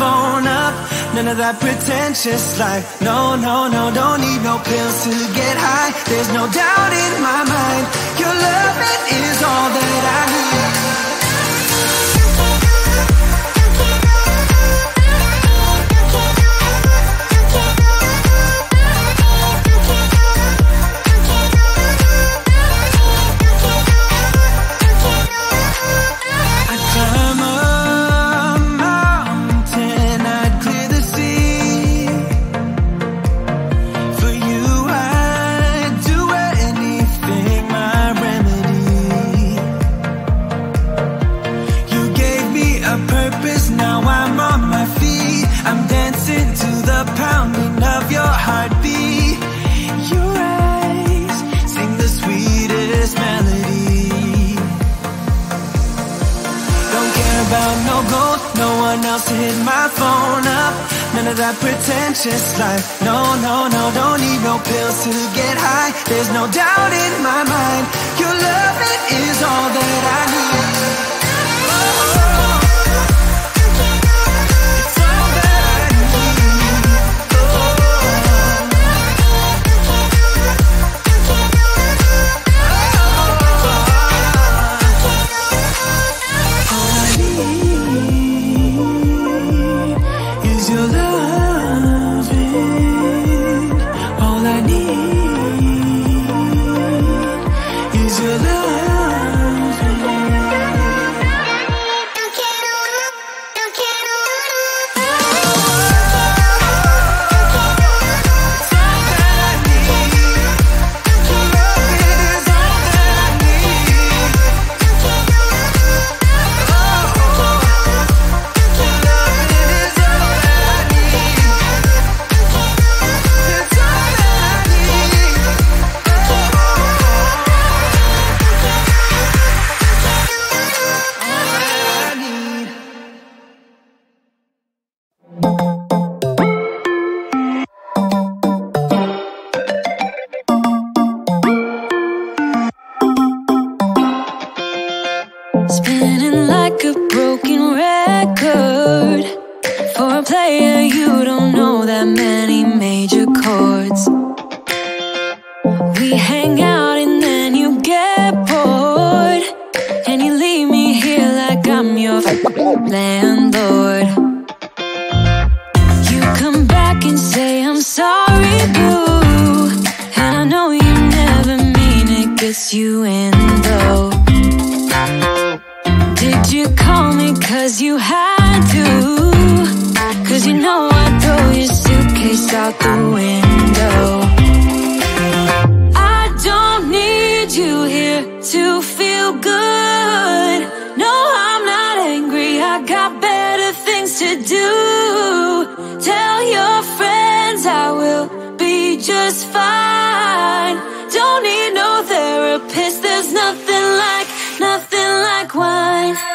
phone up. None of that pretentious life. No, no, no, don't need no pills to get high. There's no doubt in my mind. Your loving is all that I need. No one else to hit my phone up. None of that pretentious life. No, no, no, don't need no pills to get high. There's no doubt in my mind. Your loving is all that I need. out the window. I don't need you here to feel good. No, I'm not angry. I got better things to do. Tell your friends I will be just fine. Don't need no therapist. There's nothing like, nothing like wine.